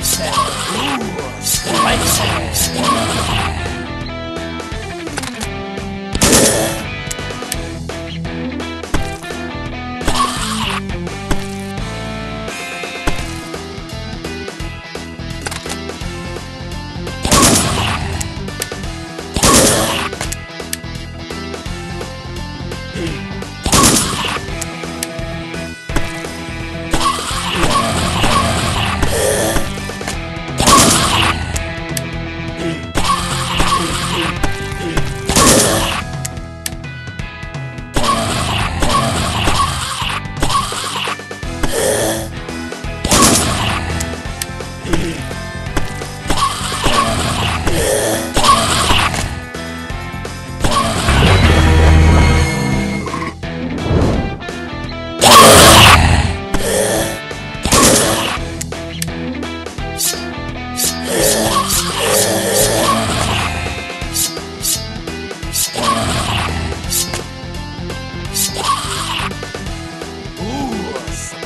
Spicy. Ooh.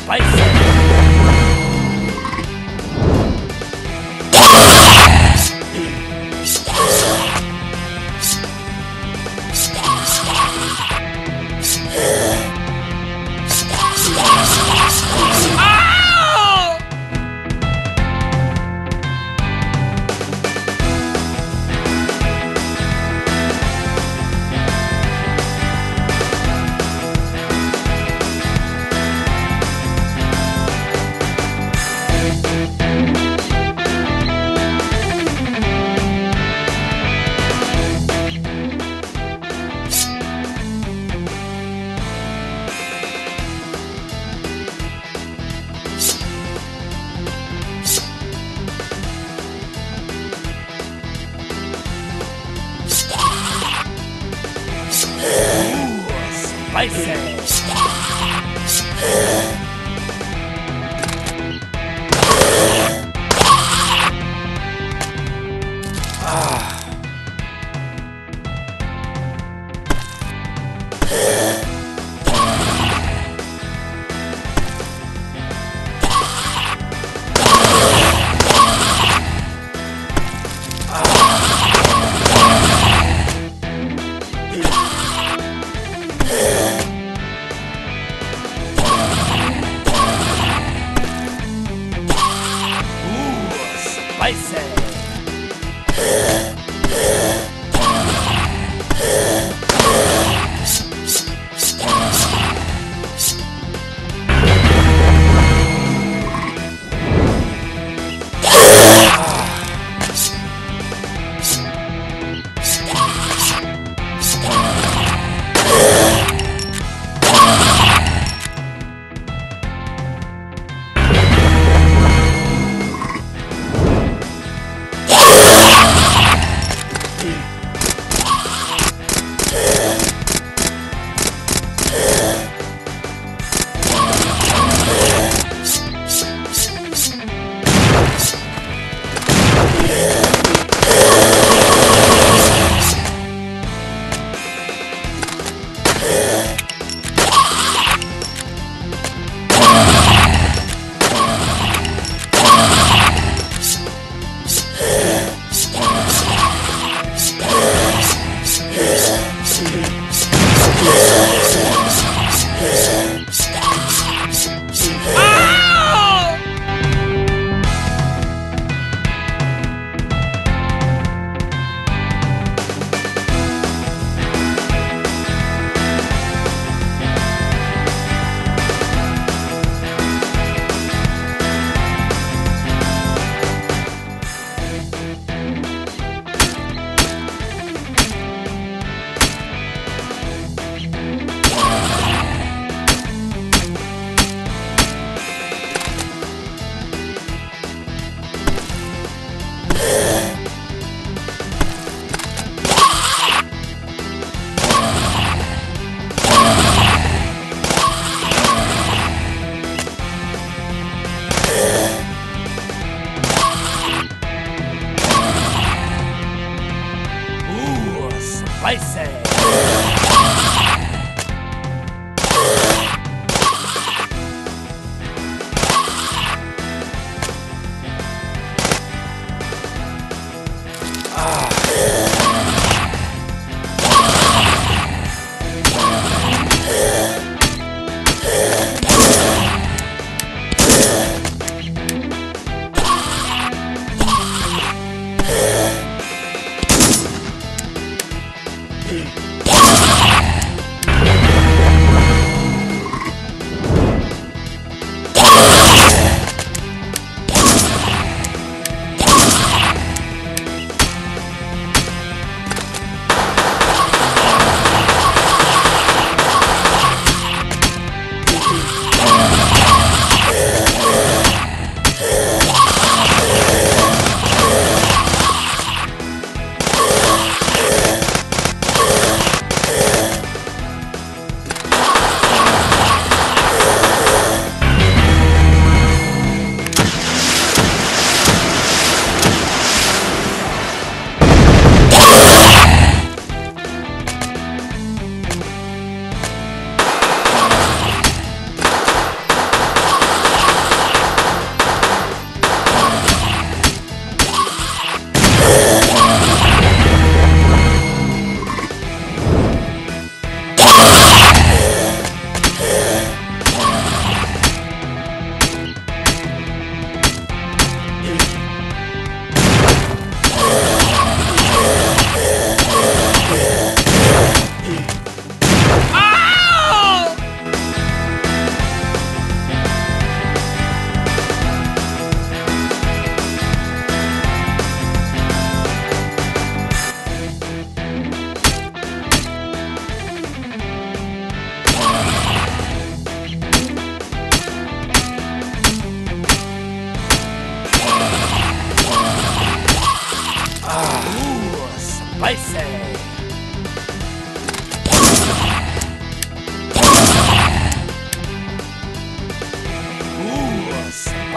Spicy.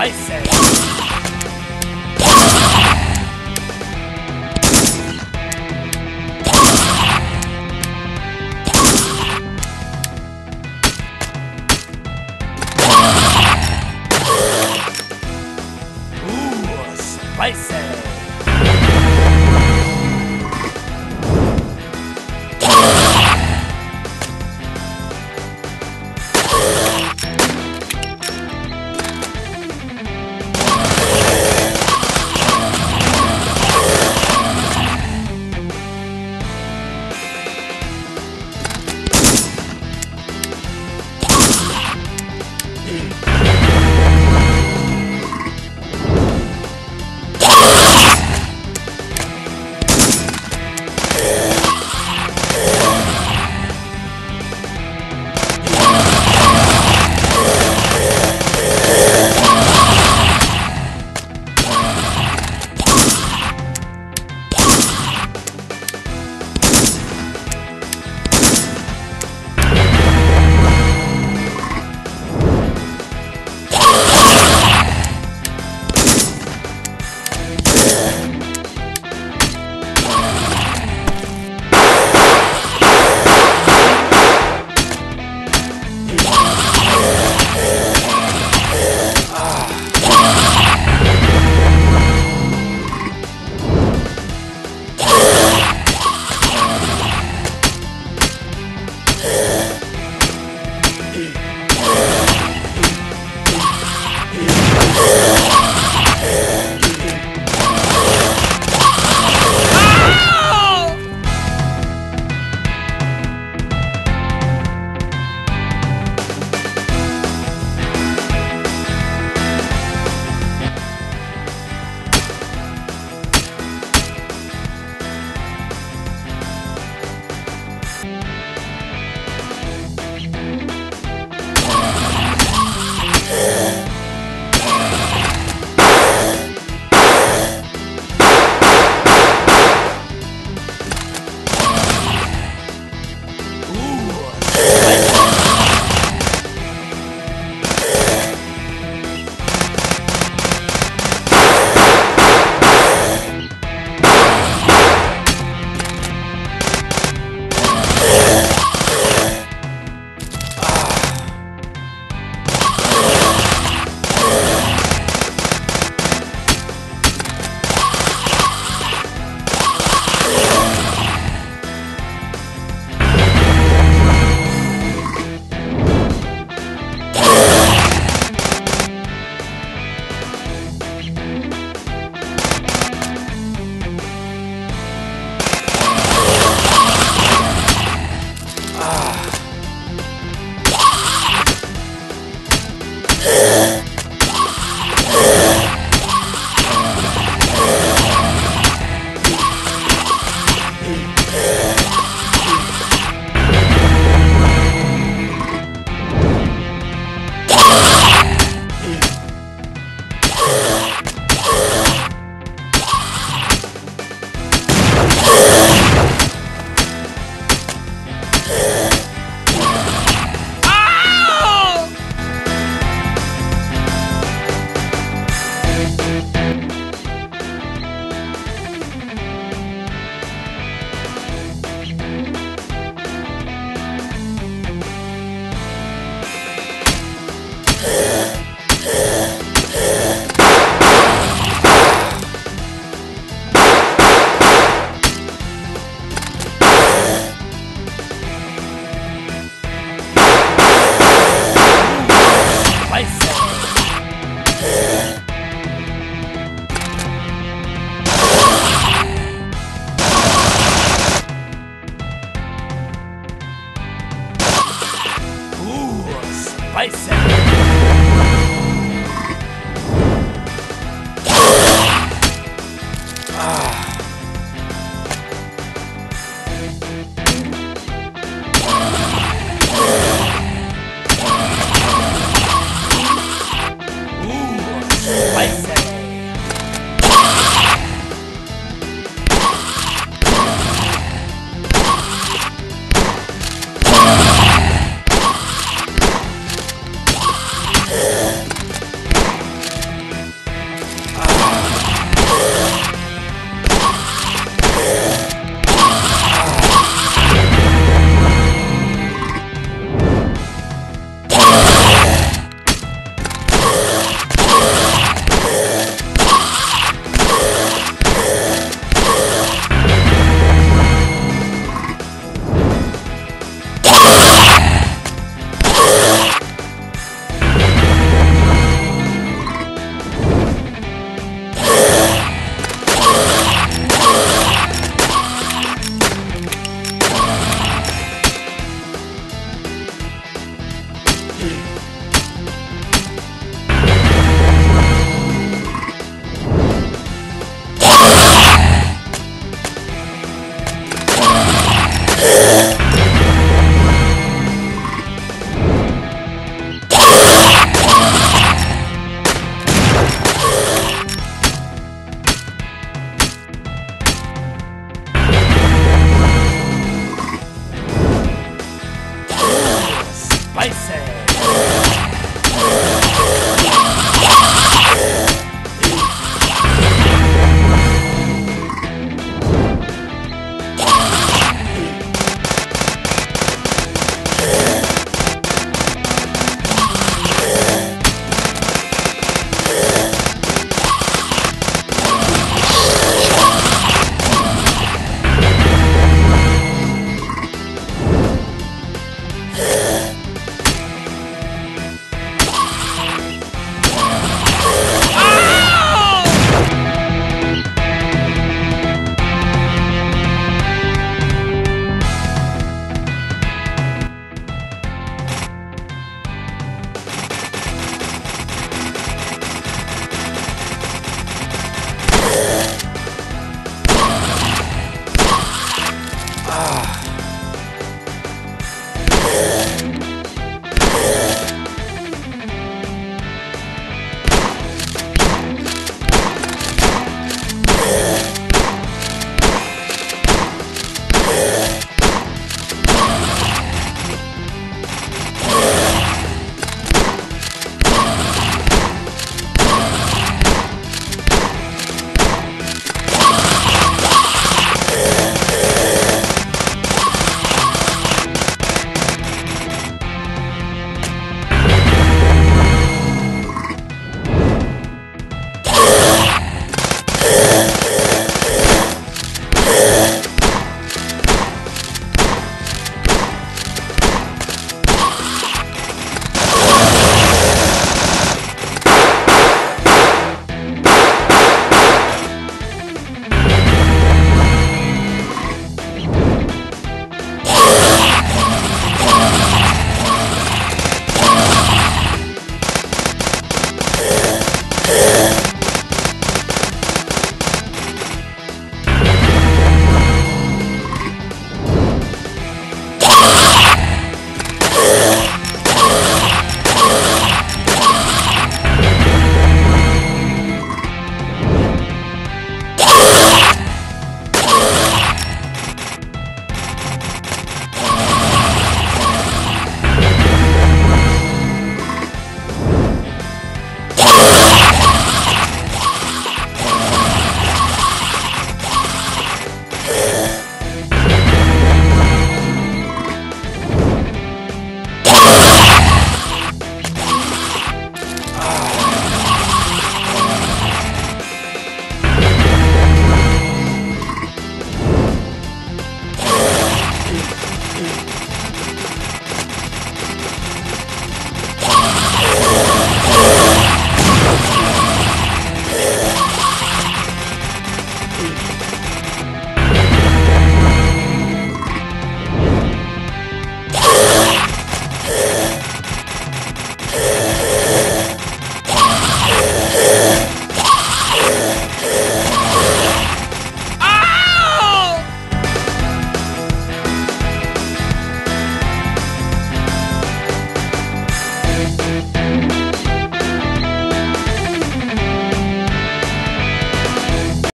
Ooh, I said.